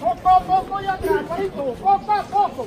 Poco poco y atrás, Marito. Poco a poco.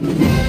No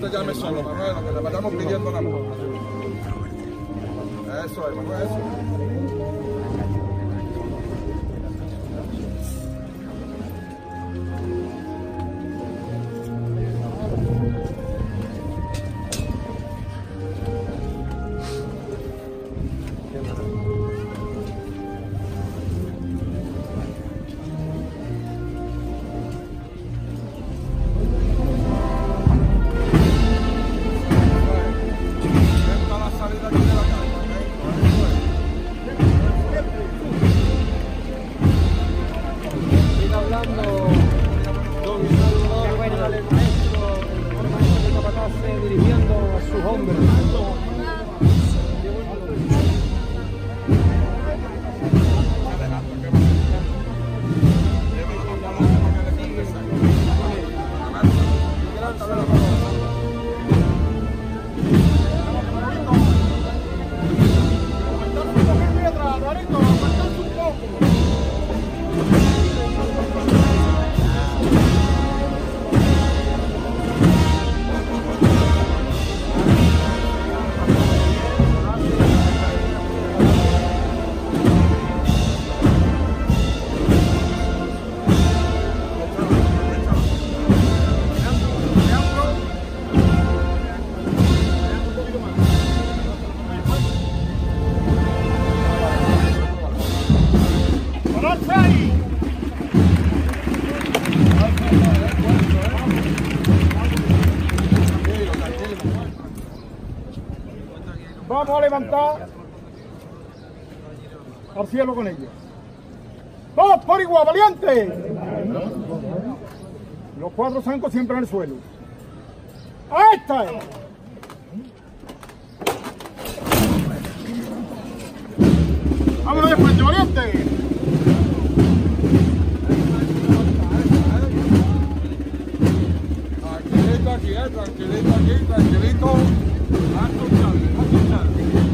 te llames solo, Manuel, que te vayamos pidiendo la mano. Eso es, Manuel, eso. Vamos a levantar al cielo con ellos. ¡Todos por igual, valiente! Los cuatro zancos siempre en el suelo. ¡A esta! ¡Vámonos de frente, valiente! Tranquilito aquí, eh, tranquilito aquí, tranquilito. A escuchar, a escuchar.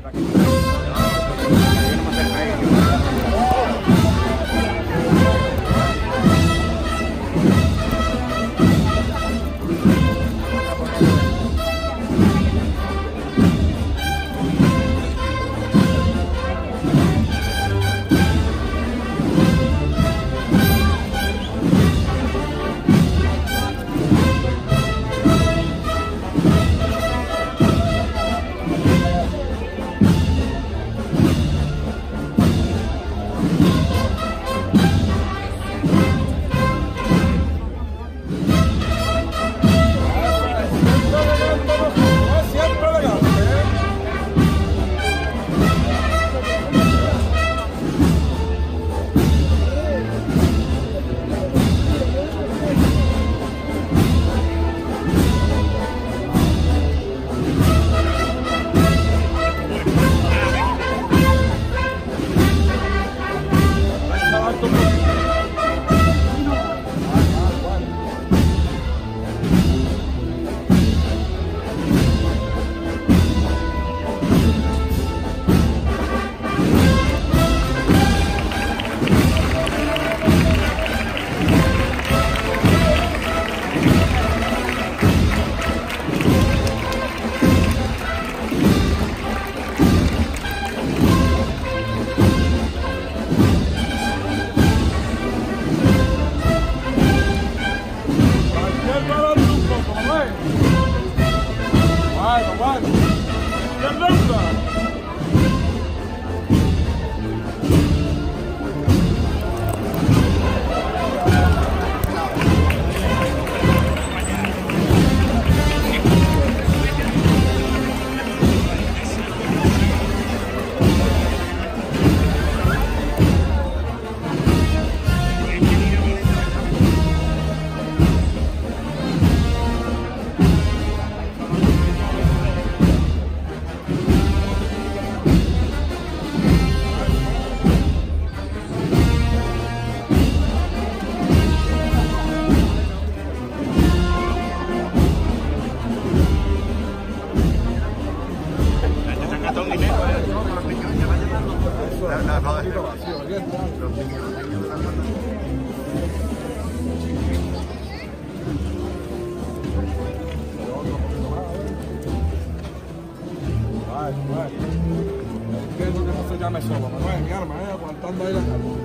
Siempre Bueno, bueno. Solo, Manuel, mi arma, eh, aguantando ahí la calma.